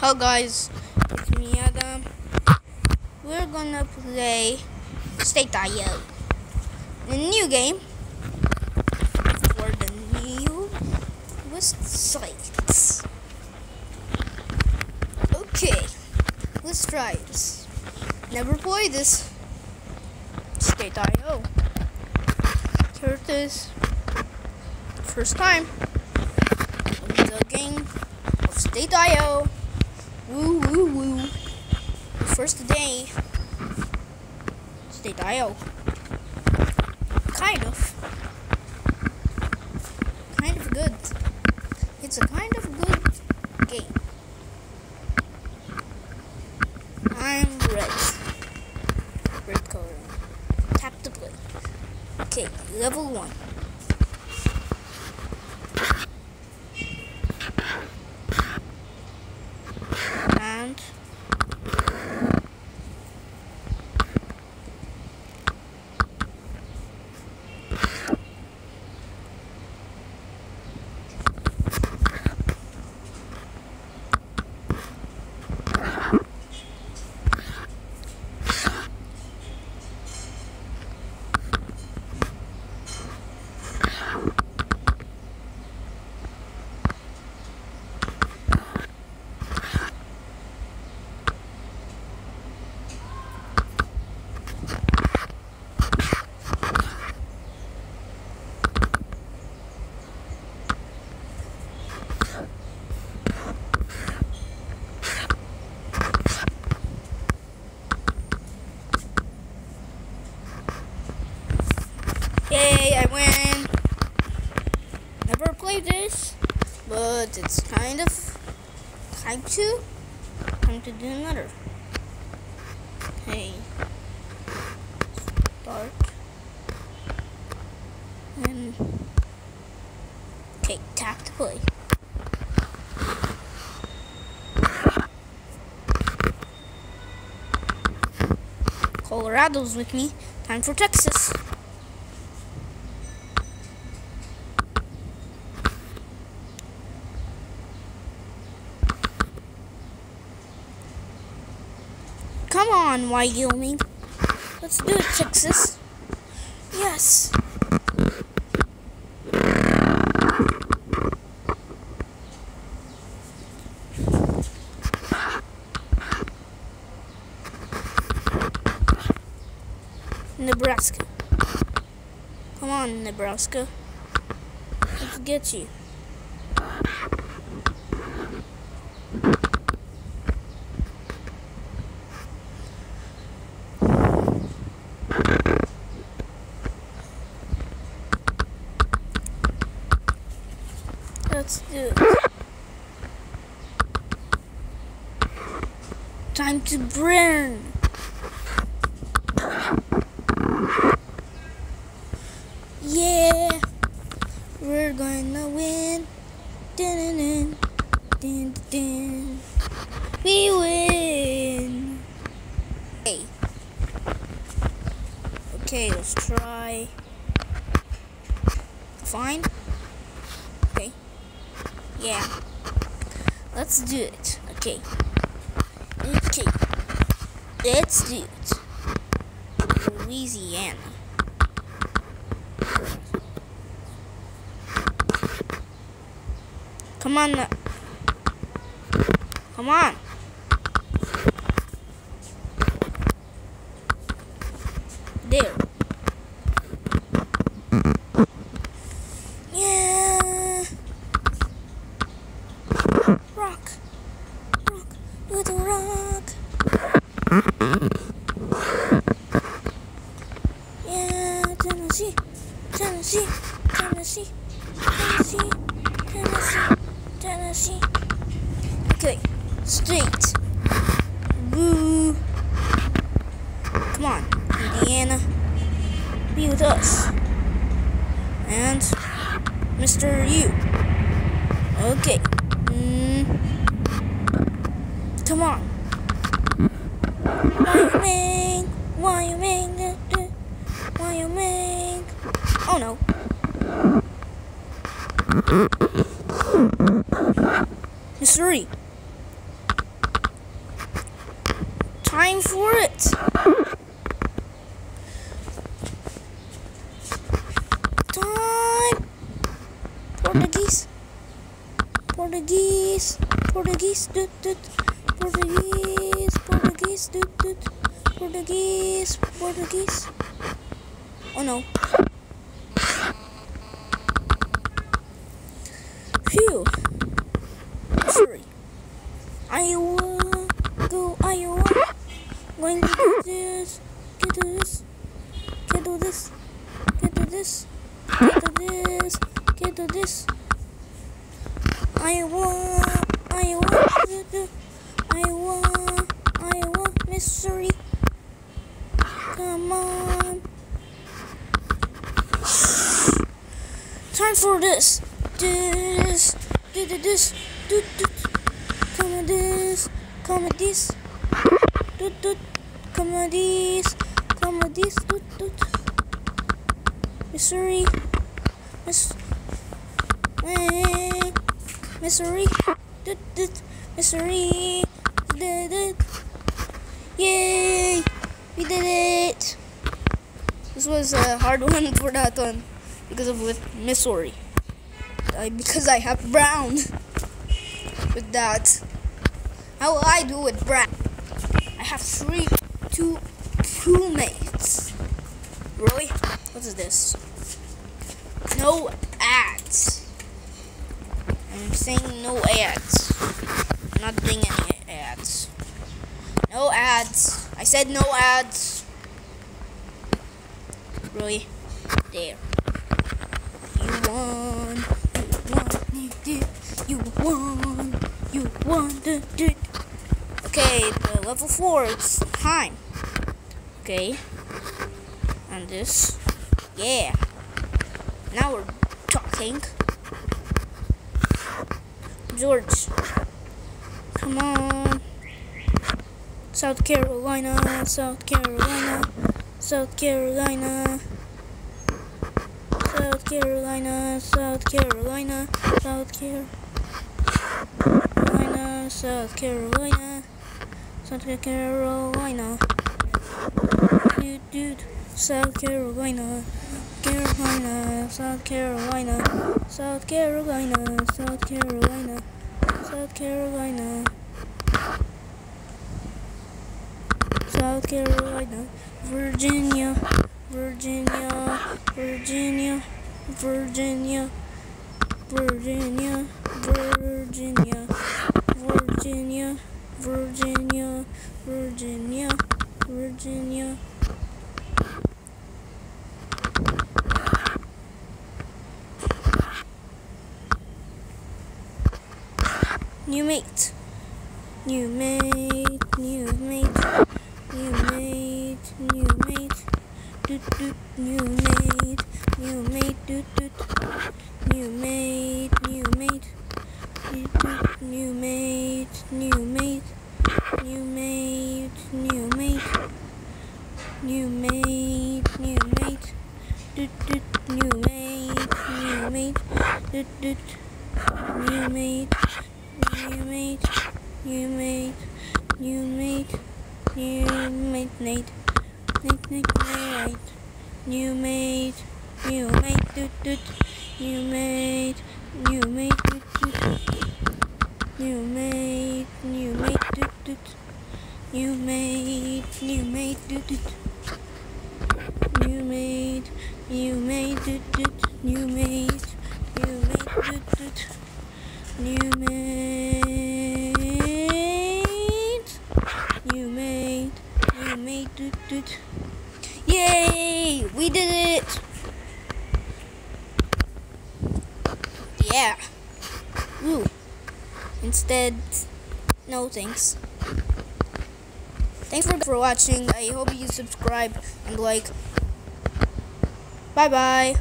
Hello guys, it's me Adam. We're gonna play State.io. The new game for the new West sites. Okay, let's try this. Never played this. State.io. Here it is. First time the game of State.io. Woo woo woo. First day. State.io. Oh. Kind of. Kind of good. It's a kind of good game. I'm red. Red color. Tap to play. Okay, level one. And Yay, I win! Never played this, but it's kind of time to time to do another. Okay. Start. And okay, tap to play. Colorado's with me. Time for Texas. Come on, Wyoming. Let's do it, Texas. Yes. Nebraska. Come on, Nebraska. Let's get you. Let's do it. Time to burn. Yeah, we're gonna win. Dun, dun, dun. We win. Okay. Okay, let's try. Fine. Yeah. Let's do it. Okay. Okay. Let's do it. Louisiana. Come on. Uh, come on. There. Yeah. Rock. Rock. Little rock. Yeah, Tennessee. Tennessee. Tennessee. Tennessee. Tennessee. Tennessee. Okay. State. Woo. Come on, Indiana. Be with us. And Mr. U. Okay. Mm. Come on. Wyoming. Wyoming. uh, uh, Wyoming. Oh no. Missouri. time for it. Time. Portuguese. Portuguese. Portuguese. Doot, doot. Portuguese. Portuguese. Doot, doot. Portuguese. Portuguese. Oh no. Phew. Sorry. Iowa. Go Iowa. Going to do this. Get to this. Get to this. Get to this. Get to this. Get to this. Iowa. Iowa. Iowa. Iowa. Missouri. Come on. Time for this. This. Do do this. Do do. Come on this. Come on this. Do do. Come on this. Come on this. Do do. Missouri. Miss. Eh. Missouri. Do do. Missouri. Did it. Yay! We did it! This was a hard one for that one because of with Missouri. Uh, because I have brown with that. How will I do with brown? I have three, two, two mates. Really? What is this? No ads. I'm saying no ads. I'm not doing any ads. No ads. I said no ads. Really? There. Won. You won. You did. You won. You won. Okay, the level four. It's time. Okay. And this. Yeah. Now we're talking. George. Come on. South Carolina, South Carolina, South Carolina, South Carolina, South Carolina, South Carolina, South Carolina, South Carolina, dude, dude, South Carolina, Carolina, South Carolina, South Carolina, South Carolina, South Carolina. South Carolina, Virginia, Virginia, Virginia, Virginia, Virginia, Virginia, Virginia, Virginia, Virginia. New mate, new mate, new mate. New mate, new mate, new mate, new mate, doot doot, new mate, new mate, doot doot, new mate, new mate, new mate, new mate, new mate, new mate, doot doot, new mate, new mate, doot doot, new mate, new mate, new mate, new mate. New mate, Nate. Nate, Nate, Nate. New mate, New mate, doot doot, New mate, new mate doot doot, New mate, new mate doot doot, New mate, new mate doot doot, New mate, new mate doot doot, New mate, new mate doot doot, you made, you made, you made doot doot. Yay! We did it! Yeah. Woo. Instead, no thanks. Thanks for, for watching. I hope you subscribe and like. Bye bye.